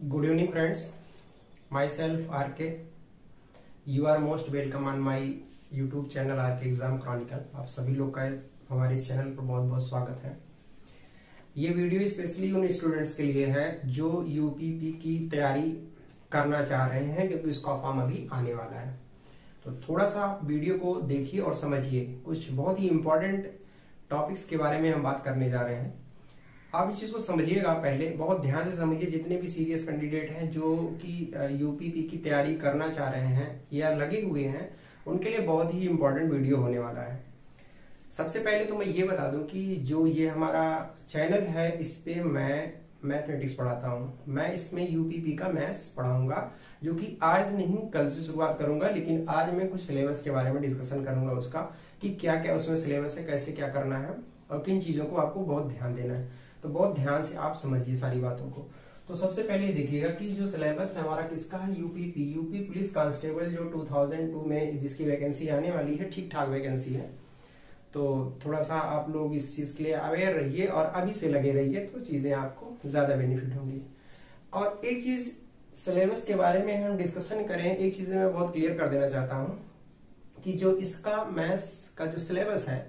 Good evening, friends. Myself RK. You are most welcome on my YouTube R K exam chronicle आप सभी लोग का हमारे इस चैनल पर बहुत बहुत स्वागत है। ये वीडियो स्पेशली उन स्टूडेंट्स के लिए है जो यूपीपी की तैयारी करना चाह रहे हैं क्योंकि उसका फॉर्म अभी आने वाला है। तो थोड़ा सा वीडियो को देखिए और समझिए। कुछ बहुत ही इंपॉर्टेंट टॉपिक्स के बारे में हम बात करने जा रहे हैं। आप इस चीज़ को समझिएगा पहले, बहुत ध्यान से समझिए, जितने भी सीरियस कैंडिडेट हैं, जो कि यूपीपी की तैयारी करना चाह रहे हैं या लगे हुए हैं, उनके लिए बहुत ही इम्पोर्टेंट वीडियो होने वाला है। सबसे पहले तो मैं ये बता दूँ कि जो ये हमारा चैनल है, इस पे मैं मैथमेटिक्स पढ़ाता हूँ। मैं इसमें यूपीपी का मैथ्स पढ़ाऊँगा, जो कि आज नहीं, कल से शुरुआत करूँगा, लेकिन आज मैं कुछ सिलेबस के बारे में डिस्कशन करूँगा उसका, कि क्या क्या उसमें सिलेबस है, कैसे क्या करना है, और किन चीज़ों को आपको बहुत ध्यान देना है। तो बहुत ध्यान से आप समझिए सारी बातों को। तो सबसे पहले देखिएगा कि जो सिलेबस है, हमारा किसका है? यूपीपी यूपी पुलिस कांस्टेबल जो 2002 में जिसकी वैकेंसी आने वाली है ठीक ठाक वैकेंसी है। तो थोड़ा सा आप लोग इस चीज़ के लिए अवेयर रहिए और अभी से लगे रहिए तो चीज़ें आपको ज़्यादा बेनिफिट होंगी। और एक चीज़ सिलेबस के बारे में हम डिस्कशन करें, एक चीज़ मैं बहुत क्लियर कर देना चाहता हूँ कि जो इसका मैथ्स का जो सिलेबस है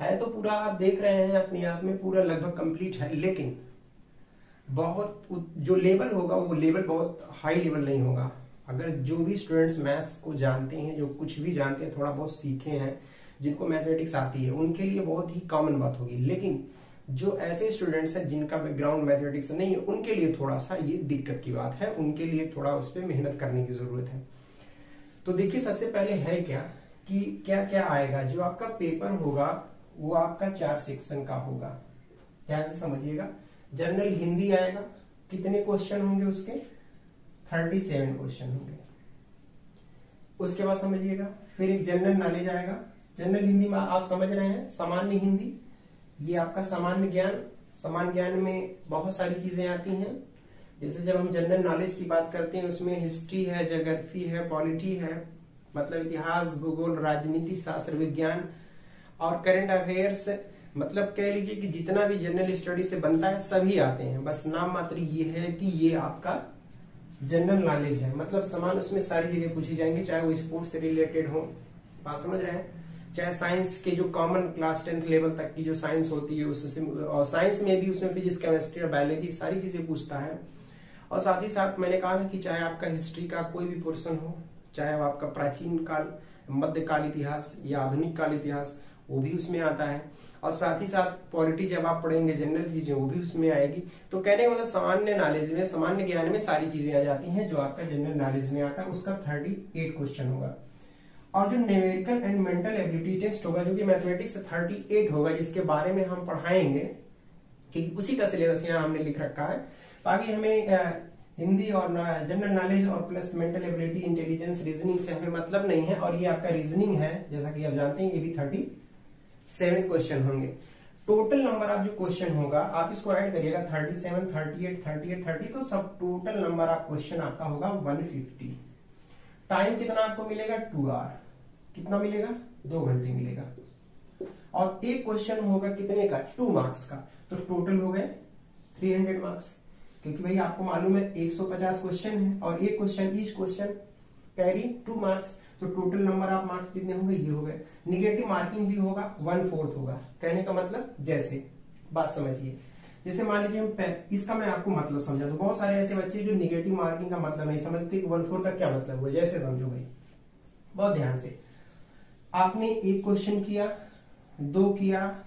है तो पूरा आप देख रहे हैं, अपने आप में पूरा लगभग कंप्लीट है, लेकिन बहुत जो लेवल होगा, वो लेवल बहुत हाई लेवल नहीं होगा। अगर जो भी स्टूडेंट्स मैथ्स को जानते हैं, जो कुछ भी जानते हैं, थोड़ा बहुत सीखे हैं, जिनको मैथमेटिक्स आती है, उनके लिए बहुत ही कॉमन बात होगी। लेकिन जो ऐसे स्टूडेंट्स हैं, जिनका बैकग्राउंड मैथमेटिक्स नहीं है, उनके लिए थोड़ा सा ये दिक्कत की बात है। उनके लिए थोड़ा उस पर मेहनत करने की ज़रूरत है। तो देखिए, सबसे पहले है क्या कि क्या क्या आएगा? जो आपका पेपर होगा वो आपका चार सेक्शन का होगा। ध्यान से समझिएगा। जनरल हिंदी आएगा। कितने क्वेश्चन होंगे उसके? थर्टी सेवन क्वेश्चन होंगे। उसके बाद समझिएगा। फिर एक जनरल नॉलेज आएगा। जनरल हिंदी में आप समझ रहे हैं? सामान्य हिंदी। ये आपका सामान्य ज्ञान। सामान्य ज्ञान में बहुत सारी चीज़ें आती हैं। जैसे जब हम जनरल नॉलेज की बात करते हैं, उसमें हिस्ट्री है जोग्राफी है पॉलिटी है मतलब इतिहास, भूगोल, राजनीति, शास्त्र, विज्ञान और करंट अफेयर्स मतलब कह लीजिए कि जितना भी जनरल स्टडी से बनता है, सभी आते हैं। बस नाम मात्र ये है कि ये आपका जनरल नॉलेज है। मतलब समान उसमें सारी चीज़ें पूछी जाएँगी, चाहे वो स्पोर्ट्स से रिलेटेड हो। बात समझ रहे हैं? चाहे साइंस के जो कॉमन क्लास टेंथ लेवल तक की जो साइंस होती है, उससे और साइंस में भी, उसमें फिजिक्स केमिस्ट्री और बायोलॉजी सारी चीज़ें पूछता है। और साथ ही साथ मैंने कहा था कि चाहे आपका हिस्ट्री का कोई भी पोर्सन हो, चाहे वो आपका प्राचीन काल, मध्यकाल इतिहास या आधुनिक काल इतिहास वो भी उसमें आता है। और साथ ही साथ पॉलिटी जब आप पढ़ेंगे जनरल चीज़ें, वो भी उसमें आएगी। तो कहने का मतलब सामान्य नॉलेज में, सामान्य ज्ञान में सारी चीज़ें आ जाती हैं जो आपका जनरल नॉलेज में आता है। उसका थर्टी एट क्वेश्चन होगा। और जो numerical and mental ability test होगा, जो कि मैथमेटिक्स थर्टी एट होगा, जिसके बारे में हम पढ़ाएँगे कि उसी का सिलेबस यहाँ हमने लिख रखा है। बाकी हमें हिंदी और जनरल नॉलेज और plus mental ability intelligence reasoning से हमें मतलब नहीं है। और ये आपका रीजनिंग है, जैसा कि आप जानते हैं, ये भी थर्टी सेवन क्वेश्चन होंगे। टोटल नंबर आप जो क्वेश्चन होगा, आप इसको ऐड करिएगा thirty seven thirty eight thirty eight thirty तो सब टोटल नंबर आप क्वेश्चन आपका होगा वन फिफ्टी टाइम कितना आपको मिलेगा? टू आवर कितना मिलेगा? दो घंटे मिलेगा। और एक क्वेश्चन होगा कितने का? टू मार्क्स का। तो टोटल हो गए थ्री हंड्रेड मार्क्स क्योंकि भाई आपको मालूम है 150 क्वेश्चन है और एक question each question carry two marks तो टोटल नंबर ऑफ़ मार्क्स कितने होंगे? ये हो गए निगेटिव मार्किंग भी होगा वन फोर्थ होगा। कहने का मतलब जैसे। बात समझिए। जैसे मान लीजिए हम इसका मैं आपको मतलब समझा दू। बहुत सारे ऐसे बच्चे जो निगेटिव मार्किंग का मतलब नहीं समझते वन फोर का क्या मतलब हुआ। जैसे समझो भाई। बहुत ध्यान से। आपने एक क्वेश्चन किया, दो किया,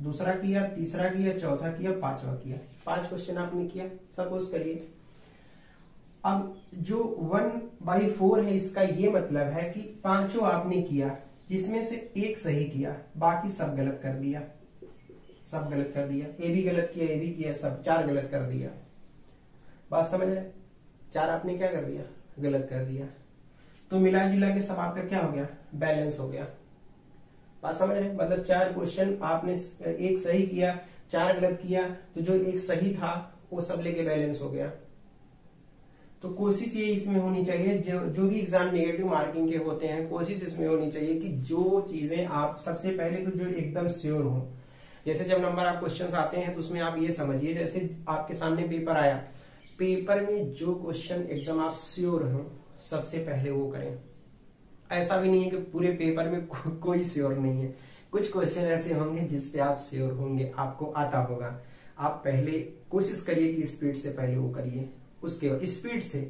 दूसरा किया, तीसरा किया, चौथा किया, पांचवा किया। पाँच क्वेश्चन आपने किया। सपोज़ करिए। अब जो वन बाई फोर है, इसका ये मतलब है कि पाँचों आपने किया, जिसमें से एक सही किया, बाकी सब गलत कर दिया। सब गलत कर दिया। ए भी गलत किया ए भी किया, सब चार गलत कर दिया। बात समझ रहे चार आपने क्या कर दिया? गलत कर दिया। तो मिला जुला के सब आपका क्या हो गया? बैलेंस हो गया। बात समझ रहे मतलब चार क्वेश्चन आपने एक सही किया, चार गलत किया तो जो एक सही था, वो सब लेके बैलेंस हो गया। तो कोशिश ये इसमें होनी चाहिए जो जो भी एग्ज़ाम नेगेटिव मार्किंग के होते हैं कोशिश इसमें होनी चाहिए कि जो चीज़ें आप सबसे पहले तो जो एकदम श्योर हो। जैसे जब नंबर आप क्वेश्चंस आते हैं तो उसमें आप ये समझिए जैसे आपके सामने पेपर आया पेपर में जो क्वेश्चन एकदम आप श्योर हो सबसे पहले वो करें। ऐसा भी नहीं है कि पूरे पेपर में को, कोई श्योर नहीं है। कुछ क्वेश्चन ऐसे होंगे जिसपे आप श्योर होंगे आपको आता होगा। आप पहले कोशिश करिए कि स्पीड से पहले वो करिए। उसके बाद स्पीड से।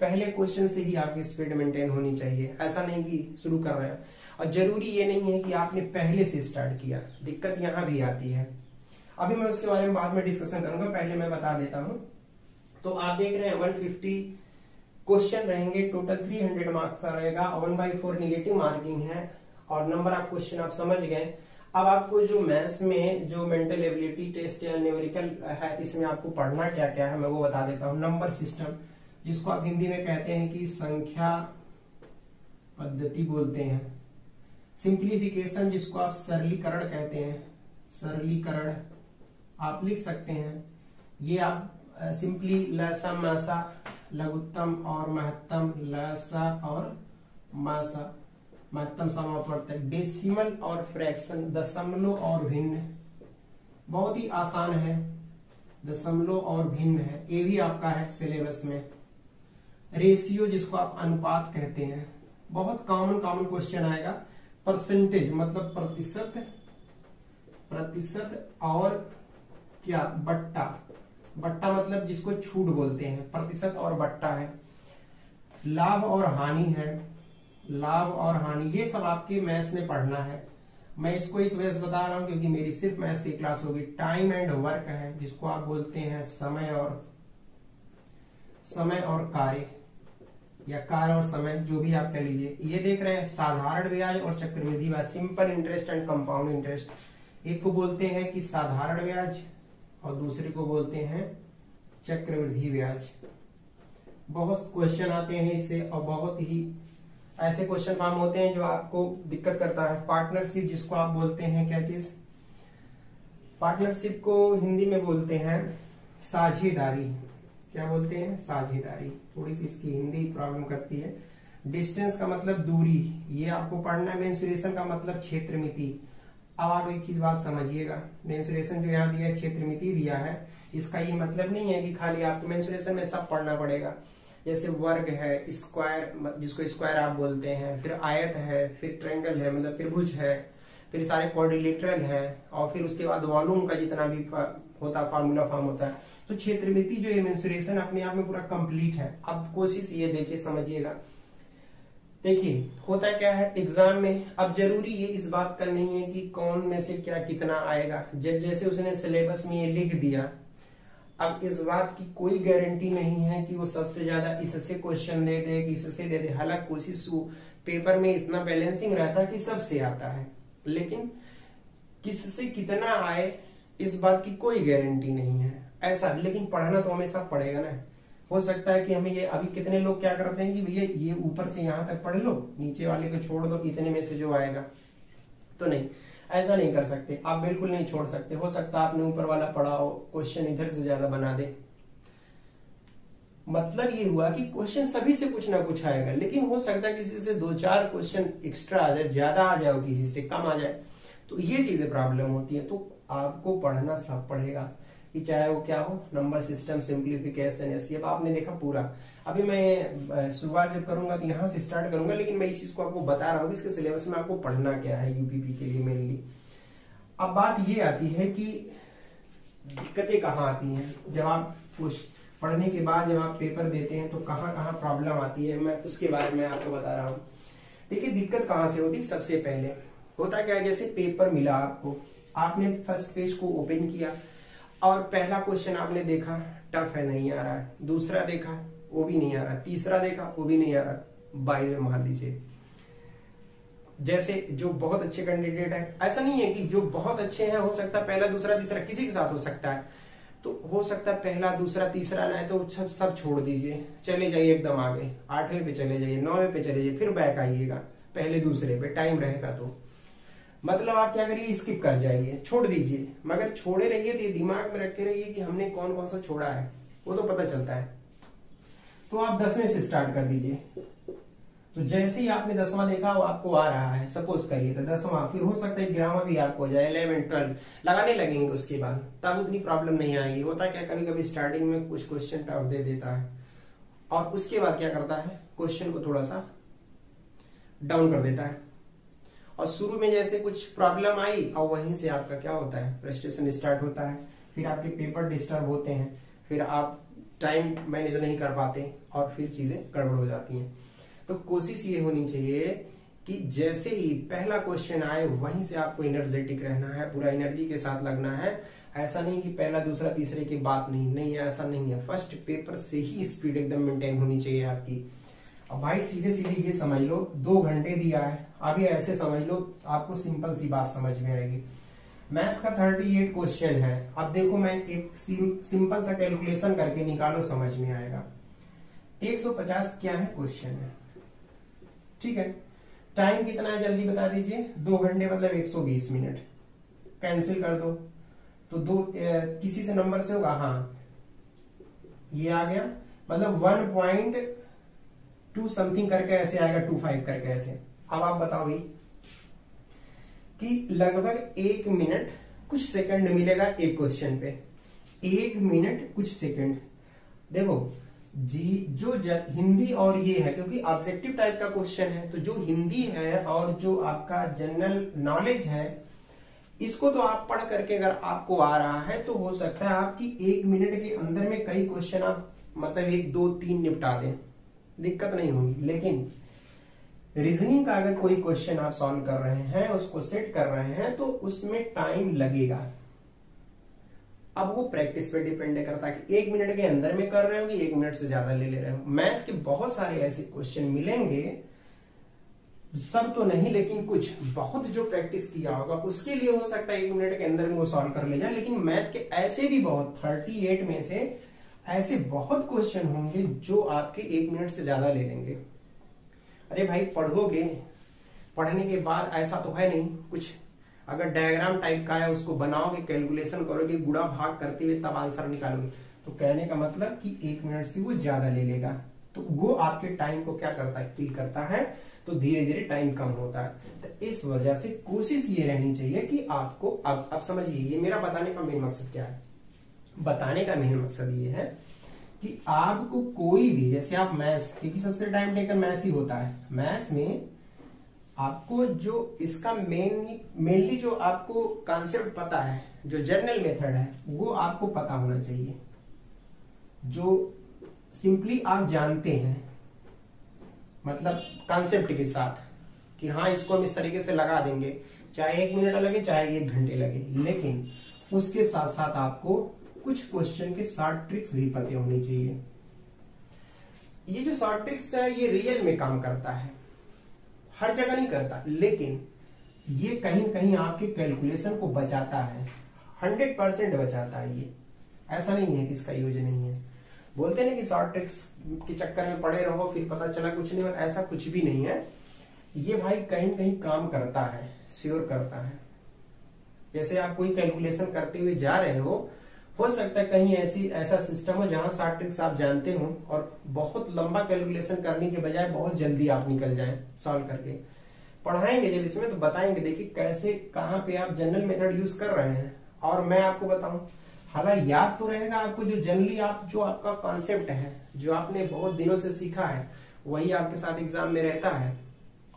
पहले क्वेश्चन से ही आपकी स्पीड मेंटेन होनी चाहिए। ऐसा नहीं कि शुरू कर रहे हैं। और ज़रूरी ये नहीं है कि आपने पहले से स्टार्ट किया। दिक्कत यहाँ भी आती है। अभी मैं उसके बारे में बाद में डिस्कशन करूँगा। पहले मैं बता देता हूँ। तो आप देख रहे हैं 150 क्वेश्चन रहेंगे। टोटल 300 मार्क्स का रहेगा। One by four negative marking है। और नंबर ऑफ़ क्वेश्चन आप समझ गए। अब आपको जो मैथ्स में जो मेंटल एबिलिटी टेस्ट या न्यूमेरिकल है, इसमें आपको पढ़ना क्या क्या है, मैं वो बता देता हूँ। नंबर सिस्टम जिसको आप हिंदी में कहते हैं कि संख्या पद्धति बोलते हैं। सिंप्लीफिकेशन जिसको आप सरलीकरण कहते हैं। सरलीकरण, आप लिख सकते हैं। ये आप सिंपली लसा मासा लघुत्तम और महत्तम लसा और मासा। महत्तम समापवर्तक डेसिमल और फ्रैक्शन दशमलव और भिन्न। बहुत ही आसान है। दशमलव और भिन्न है। ये भी आपका है सिलेबस में। रेशियो जिसको आप अनुपात कहते हैं। बहुत कॉमन कॉमन क्वेश्चन आएगा। परसेंटेज मतलब प्रतिशत प्रतिशत और क्या? बट्टा। बट्टा मतलब जिसको छूट बोलते हैं। प्रतिशत और बट्टा है। लाभ और हानि है। लाभ और हानि, ये सब आपके मैथ्स में पढ़ना है। मैं इसको इस वजह से बता रहा हूँ क्योंकि मेरी सिर्फ़ मैथ्स की क्लास होगी। टाइम एंड वर्क है, जिसको आप बोलते हैं समय और समय और कार्य, या कार्य और समय, जो भी आप कह लीजिए। ये देख रहे हैं, साधारण ब्याज और चक्रवृद्धि ब्याज simple interest and compound interest एक को बोलते हैं कि साधारण ब्याज, और दूसरे को बोलते हैं चक्रवृद्धि ब्याज। बहुत क्वेश्चन आते हैं इससे, और बहुत ही ऐसे क्वेश्चन फॉर्म होते हैं जो आपको दिक्कत करता है। पार्टनरशिप, जिसको आप बोलते हैं, क्या चीज़? पार्टनरशिप को हिंदी में बोलते हैं साझेदारी। क्या बोलते हैं? साझेदारी। थोड़ी सी इसकी हिंदी प्रॉब्लम करती है। डिस्टेंस का मतलब दूरी। ये आपको पढ़ना है। मेन्सुरेशन का मतलब क्षेत्र मिति अब आप एक चीज़ बात समझिएगा। मेन्सुरेशन जो यहाँ दिया है क्षेत्र मिति दिया है। इसका ये मतलब नहीं है कि खाली आपको मेन्सुरेशन में सब पढ़ना पड़ेगा। जैसे वर्ग है, स्क्वायर जिसको स्क्वायर आप बोलते हैं, फिर आयत है, फिर ट्रेंगल है मतलब त्रिभुज है, फिर सारे कॉर्डिलेटरल है, और फिर उसके बाद वॉल्यूम का जितना भी होता फार्मूला फॉर्म होता है तो क्षेत्र मिति जो है मेंसुरेशन अपने आप में पूरा कंप्लीट है। अब कोशिश ये देखिए, समझिएगा। देखिए, होता क्या है एग्ज़ाम में अब ज़रूरी ये इस बात का नहीं है कि कौन में से क्या कितना आएगा। जब जैसे उसने सिलेबस में ये लिख दिया अब इस बात की कोई गारंटी नहीं है कि वो सबसे ज़्यादा इससे क्वेश्चन दे दे इससे दे दे। हालाँकि कोशिश पेपर में इतना बैलेंसिंग रहता है कि सबसे आता है। लेकिन किससे कितना आए, इस बात की कोई गारंटी नहीं है। ऐसा, लेकिन पढ़ना तो हमेशा पड़ेगा ना। हो सकता है कि हमें ये, अभी कितने लोग क्या करते हैं कि भैया, ये ऊपर से यहाँ तक पढ़ लो, नीचे वाले को छोड़ दो, इतने में से जो आएगा। तो नहीं ऐसा नहीं कर सकते। आप बिल्कुल नहीं छोड़ सकते। हो सकता आपने ऊपर वाला पढ़ा हो क्वेश्चन इधर से ज़्यादा बना दे। मतलब ये हुआ कि क्वेश्चन सभी से कुछ ना कुछ आएगा, लेकिन हो सकता है किसी से दो चार क्वेश्चन एक्स्ट्रा आ जाए, ज़्यादा आ जाए किसी से कम आ जाए। तो ये चीज़ें प्रॉब्लम होती है। तो आपको पढ़ना सब पढ़ेगा। कि चाहे वो क्या हो नंबर सिस्टम सिंप्लीफिकेशन एस अब आपने देखा पूरा। अभी मैं शुरुआत जब करूँगा तो यहाँ से स्टार्ट करूँगा, लेकिन मैं इस चीज़ को आपको बता रहा हूँ इसके सिलेबस में आपको पढ़ना क्या है यूपीपी के लिए मेनली अब बात ये आती है कि दिक्कतें कहाँ आती हैं? जब आप कुछ पढ़ने के बाद जब आप पेपर देते हैं तो कहाँ कहाँ प्रॉब्लम आती है? मैं उसके बारे में आपको बता रहा हूँ। देखिए, दिक्कत कहाँ से होती सबसे पहले होता क्या जैसे पेपर मिला आपको, आपने फ़र्स्ट पेज को ओपन किया और पहला क्वेश्चन आपने देखा टफ है, नहीं आ रहा है। दूसरा देखा, वो भी नहीं आ रहा तीसरा देखा, वो भी नहीं आ रहा बाई मान लीजिए। जैसे जो बहुत अच्छे कैंडिडेट है, ऐसा नहीं है कि जो बहुत अच्छे हैं, हो सकता है पहला, दूसरा, तीसरा किसी के साथ हो सकता है। तो हो सकता है पहला, दूसरा, तीसरा ना है तो सब सब छोड़ दीजिए। चले जाइए एकदम आगे। आठवें पे चले जाइए, नौवे पे चले जाइए, फिर बैक आइएगा। पहले, दूसरे पे टाइम रहेगा तो। मतलब आप क्या करिए स्किप कर जाइए, छोड़ दीजिए। मगर छोड़े रहिए दिमाग में रखे रहिए कि हमने कौन कौन सा छोड़ा है, वो तो पता चलता है। तो आप दसवें से स्टार्ट कर दीजिए। तो जैसे ही आपने दसवां देखा, वो आपको आ रहा है। सपोज़ करिए तो दसवां, फिर हो सकता है ग्यारहवा भी आपको हो जाए इलेवन ट्वेल्व लगाने लगेंगे उसके बाद। तब उतनी प्रॉब्लम नहीं आएगी। होता क्या कभी कभी स्टार्टिंग में कुछ क्वेश्चन टफ दे देता है। और उसके बाद क्या करता है क्वेश्चन को थोड़ा सा डाउन कर देता है। और शुरू में जैसे कुछ प्रॉब्लम आई और वहीं से आपका क्या होता है? फ्रस्ट्रेशन स्टार्ट होता है, फिर आपके पेपर डिस्टर्ब होते हैं, फिर आप टाइम मैनेज नहीं कर पाते और फिर चीज़ें गड़बड़ हो जाती हैं। तो कोशिश ये होनी चाहिए कि जैसे ही पहला क्वेश्चन आए, वहीं से आपको एनर्जेटिक रहना है, पूरा एनर्जी के साथ लगना है। ऐसा नहीं कि पहला, दूसरा, तीसरे की बात नहीं नहीं, ऐसा नहीं है। फ़र्स्ट पेपर से ही स्पीड एकदम मेंटेन होनी चाहिए आपकी। अब भाई सीधे सीधे ये समझ लो दो घंटे दिया है अभी ऐसे समझ लो आपको सिंपल सी बात समझ में आएगी। मैथ्स का थर्टी एट क्वेश्चन है। अब देखो मैं एक सिंपल सा कैलकुलेशन करके निकालो समझ में आएगा। 150 क्या है क्वेश्चन है ठीक है। टाइम कितना है? जल्दी बता दीजिए। दो घंटे मतलब 120 मिनट। कैंसिल कर दो। तो दो ए, किसी से नंबर से होगा? हाँ। ये आ गया। मतलब वन पॉइंट टू समथिंग करके ऐसे आएगा, टू फाइव करके ऐसे। अब आप बताओ भाई, कि लगभग एक मिनट कुछ सेकंड मिलेगा एक क्वेश्चन पे। एक मिनट कुछ सेकंड। देखो, जी, जो हिंदी और ये है, क्योंकि ऑब्जेक्टिव टाइप का क्वेश्चन है तो जो हिंदी है और जो आपका जनरल नॉलेज है, इसको तो आप पढ़ करके अगर आपको आ रहा है तो हो सकता है आपकी एक मिनट के अंदर में कई क्वेश्चन आप मतलब एक, दो, तीन निपटा दें। दिक्कत नहीं होगी। लेकिन रीजनिंग का अगर कोई क्वेश्चन आप सॉल्व कर रहे हैं, उसको सेट कर रहे हैं तो उसमें टाइम लगेगा। अब वो प्रैक्टिस पे डिपेंड करता है कि एक मिनट के अंदर में कर रहे हो कि एक मिनट से ज़्यादा ले ले रहे हो मैथ्स के बहुत सारे ऐसे क्वेश्चन मिलेंगे। सब तो नहीं, लेकिन कुछ बहुत जो प्रैक्टिस किया होगा, उसके लिए हो सकता है एक मिनट के अंदर में वो सॉल्व कर ले जाए। लेकिन मैथ के ऐसे भी बहुत थर्टी एट में से ऐसे बहुत क्वेश्चन होंगे जो आपके एक मिनट से ज़्यादा ले लेंगे। अरे भाई, पढ़ोगे? पढ़ने के बाद ऐसा तो है नहीं। कुछ अगर डायग्राम टाइप का है, उसको बनाओगे कैलकुलेशन करोगे गुड़ा भाग करते हुए तब आंसर निकालोगे। तो कहने का मतलब कि एक मिनट से वो ज़्यादा ले लेगा। तो वो आपके टाइम को क्या करता है? किल करता है। तो धीरे धीरे टाइम कम होता है। तो इस वजह से कोशिश ये रहनी चाहिए कि आपको, अब अब समझिए, ये मेरा बताने का मेन मकसद क्या है? बताने का मेन मकसद ये है कि आपको कोई भी, जैसे आप मैथ्स क्योंकि सबसे टाइम टेकर मैथ्स ही होता है। मैथ्स में आपको जो इसका मेन मेनली जो आपको कॉन्सेप्ट पता है, जो जर्नल मेथड है, वो आपको पता होना चाहिए। जो सिंपली आप जानते हैं मतलब कॉन्सेप्ट के साथ, कि हाँ इसको हम इस तरीके से लगा देंगे। चाहे एक मिनट लगे, चाहे एक घंटे लगे, लेकिन उसके साथ साथ आपको कुछ क्वेश्चन के शॉर्ट ट्रिक्स भी पते होनी चाहिए। ये जो शॉर्ट ट्रिक्स है, ये रियल में काम करता है। हर जगह नहीं करता, लेकिन ये कहीं कहीं आपके कैलकुलेशन को बचाता है। हंड्रेड परसेंट बचाता है ये। ऐसा नहीं है कि इसका यूज़ नहीं है। बोलते ना कि शॉर्ट ट्रिक्स के चक्कर में पड़े रहो, फिर पता चला कुछ नहीं होता, ऐसा कुछ भी नहीं है। ये भाई कहीं कहीं काम करता है श्योर करता है। जैसे आप कोई कैलकुलेशन करते हुए जा रहे हो हो सकता है कहीं ऐसी, ऐसा सिस्टम हो जहाँ शॉर्ट ट्रिक्स आप जानते हो और बहुत लंबा कैलकुलेशन करने के बजाय बहुत जल्दी आप निकल जाए सॉल्व करके। पढ़ाएँगे जब इसमें तो बताएँगे, देखिए कैसे, कहाँ पे आप जनरल मेथड यूज़ कर रहे हैं। और मैं आपको बताऊँ, हालाँकि याद तो रहेगा आपको जो जनरली आप, जो आपका कॉन्सेप्ट है, जो आपने बहुत दिनों से सीखा है, वही आपके साथ एग्ज़ाम में रहता है।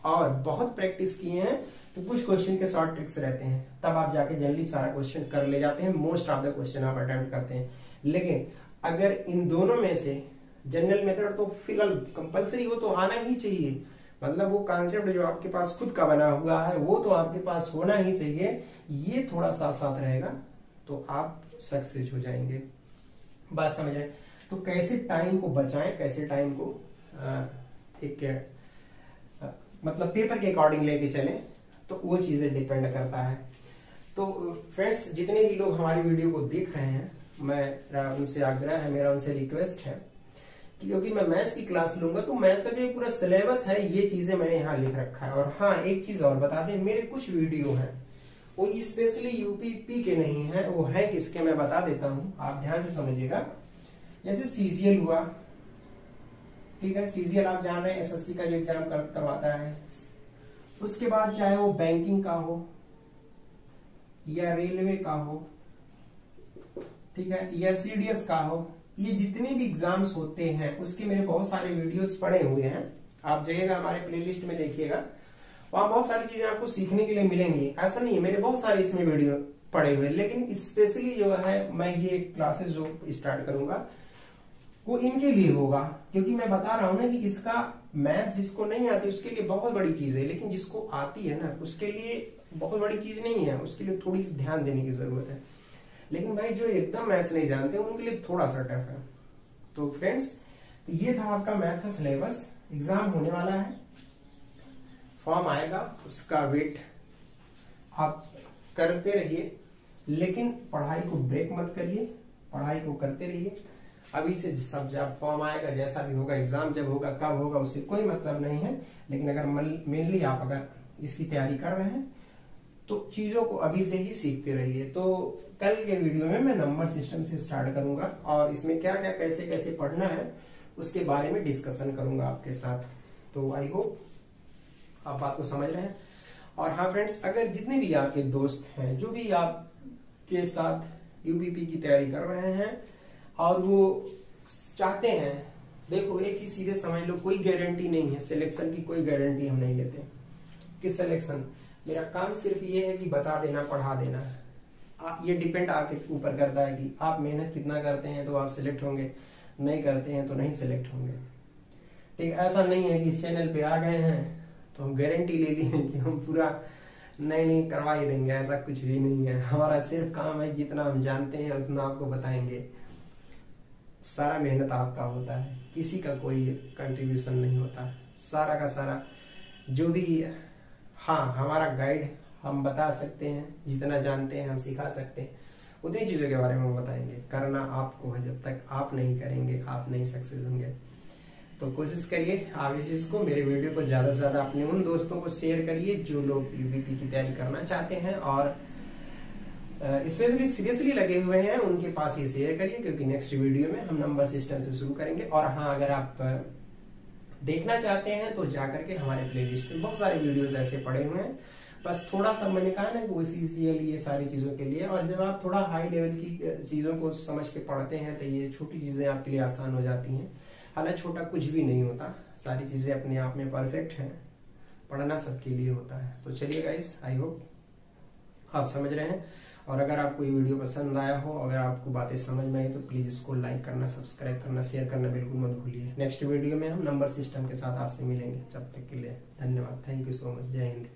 और बहुत प्रैक्टिस किए हैं तो कुछ क्वेश्चन के शॉर्ट ट्रिक्स रहते हैं तब आप जाके जनरली सारा क्वेश्चन कर ले जाते हैं। मोस्ट ऑफ़ द क्वेश्चन आप अटेम्प्ट करते हैं। लेकिन अगर इन दोनों में से जनरल मेथड तो फ़िलहाल कंपलसरी हो तो आना ही चाहिए। मतलब वो कॉन्सेप्ट जो आपके पास खुद का बना हुआ है वो तो आपके पास होना ही चाहिए। ये थोड़ा साथ साथ रहेगा तो आप सक्सेस हो जाएँगे। बात समझ आए? तो कैसे टाइम को बचाएँ कैसे टाइम को आ, एक आ, मतलब पेपर के अकॉर्डिंग लेके चलें। तो वो चीज़ें डिपेंड करता है। तो फ्रेंड्स जितने भी लोग हमारी वीडियो को देख रहे हैं मैं उनसे आग्रह है मेरा उनसे रिक्वेस्ट है कि क्योंकि मैं मैथ्स की क्लास लूँगा तो मैथ्स का जो पूरा सिलेबस है ये चीज़ें मैंने यहाँ लिख रखा है। और हाँ एक चीज़ और बता दें मेरे कुछ वीडियो हैं। वो स्पेशली यूपीपी के नहीं है वो है किसके मैं बता देता हूँ। आप ध्यान से समझिएगा। जैसे सीजीएल हुआ ठीक है? सीजीएल आप जान रहे हैं एसएससी का जो एग्ज़ाम कर, करवाता है। उसके बाद चाहे वो बैंकिंग का हो या रेलवे का हो, ठीक है, या सीडीएस का हो, ये जितने भी एग्ज़ाम्स होते हैं, उसके मेरे बहुत सारे वीडियोस पड़े हुए हैं। आप जाइएगा हमारे प्लेलिस्ट में देखिएगा। वहाँ बहुत सारी चीज़ें आपको सीखने के लिए मिलेंगी। ऐसा नहीं है, मेरे बहुत सारे इसमें वीडियो पड़े हुए लेकिन स्पेशली जो है, मैं ये क्लासेस जो स्टार्ट करूँगा, वो इनके लिए होगा, क्योंकि मैं बता रहा हूँ ना कि इसका मैथ्स जिसको नहीं आती, उसके लिए बहुत बड़ी चीज़ है, लेकिन जिसको आती है ना, उसके लिए बहुत बड़ी चीज़ नहीं है, उसके लिए थोड़ी सी ध्यान देने की ज़रूरत है। लेकिन भाई, जो एकदम मैथ्स नहीं जानते, उनके लिए थोड़ा सा टफ है। तो फ्रेंड्स, ये था आपका मैथ का सिलेबस। एग्ज़ाम होने वाला है। फॉर्म आएगा, उसका वेट आप करते रहिए। लेकिन पढ़ाई को ब्रेक मत करिए, पढ़ाई को करते रहिए। अभी से सब जब फॉर्म आएगा, जैसा भी होगा एग्ज़ाम जब होगा, कब होगा, उससे कोई मतलब नहीं है। लेकिन अगर मेनली आप अगर इसकी तैयारी कर रहे हैं तो चीज़ों को अभी से ही सीखते रहिए। तो कल के वीडियो में मैं नंबर सिस्टम से स्टार्ट करूँगा और इसमें क्या क्या कैसे कैसे पढ़ना है, उसके बारे में डिस्कशन करूँगा आपके साथ। तो आई होप आप बात को समझ रहे हैं। और हाँ फ्रेंड्स अगर जितने भी आपके दोस्त हैं, जो भी आपके साथ यूपीपी की तैयारी कर रहे हैं और वो चाहते हैं देखो एक चीज़ सीधे समझ लो कोई गारंटी नहीं है सिलेक्शन की कोई गारंटी हम नहीं लेते। कि सिलेक्शन मेरा काम सिर्फ़ ये है कि बता देना पढ़ा देना। आ, ये डिपेंड आपके ऊपर करता है कि आप मेहनत कितना करते हैं तो आप सिलेक्ट होंगे नहीं करते हैं तो नहीं सिलेक्ट होंगे। ठीक ऐसा नहीं है कि इस चैनल पे आ गए हैं तो हम गारंटी ले लिए कि हम पूरा नहीं नहीं करवा ही देंगे ऐसा कुछ भी नहीं है। हमारा सिर्फ़ काम है जितना हम जानते हैं उतना आपको बताएँगे। सारा मेहनत आपका होता है, किसी का कोई कंट्रीब्यूशन नहीं होता। सारा का सारा, जो भी हाँ हमारा गाइड हम बता सकते हैं, जितना जानते हैं, हम सिखा सकते हैं। उतनी चीज़ों के बारे में बताएँगे। करना आपको है, जब तक आप नहीं करेंगे, आप नहीं सक्सेस होंगे। तो कोशिश करिए, आप इस चीज़ को, मेरे वीडियो को ज़्यादा से ज़्यादा अपने उन दोस्तों को शेयर करिए, जो लोग यूबीपी की तैयारी करना चाहते हैं और स्पेशली सीरियसली लगे हुए हैं, उनके पास ये शेयर करिए, क्योंकि नेक्स्ट वीडियो में हम नंबर सिस्टम से शुरू करेंगे। और हाँ अगर आप देखना चाहते हैं तो जाकर के हमारे प्लेलिस्ट में बहुत सारे वीडियोस ऐसे पड़े हुए हैं। बस थोड़ा सा मैंने कहा ना वो ये सारी चीज़ों के लिए। और जब आप थोड़ा हाई लेवल की चीज़ों को समझ के पढ़ते हैं तो ये छोटी चीज़ें आपके लिए आसान हो जाती हैं। हालाँकि छोटा कुछ भी नहीं होता, सारी चीज़ें अपने आप में परफेक्ट हैं। पढ़ना सबके लिए होता है। तो चलिए गाइस आई होप आप समझ रहे हैं। और अगर आपको ये वीडियो पसंद आया हो, अगर आपको बातें समझ में आई तो प्लीज़ इसको लाइक करना सब्सक्राइब करना शेयर करना बिल्कुल मत भूलिए। नेक्स्ट वीडियो में हम नंबर सिस्टम के साथ आपसे मिलेंगे। तब तक के लिए धन्यवाद। थैंक यू सो मच जय हिंद।